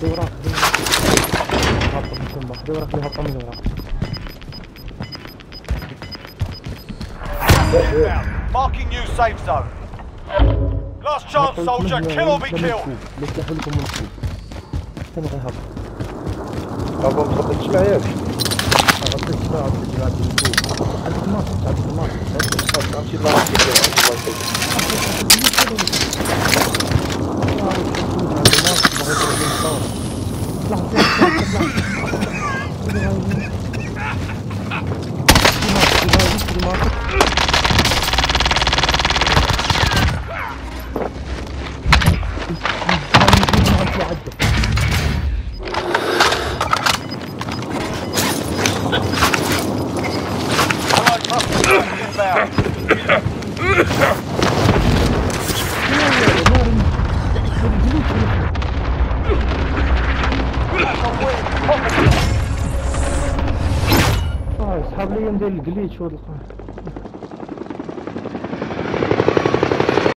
خذي وراك خذي وراك هبط من ثم خذي وراك اللي هبط من وراك Inbound. Marking new safe zone. Last chance, soldier. Kill or be killed. ليش تحول لكم من فوق ثاني غيهبط بابا ما تخبطش معايا غطيت السباع غطيت الجبال من فوق عندك ماسك عندك ماسك غنمشي لواحد كيدير lang, wait lang, wait lang. Ugh! Ay, sabrı gönderi glitch oldu.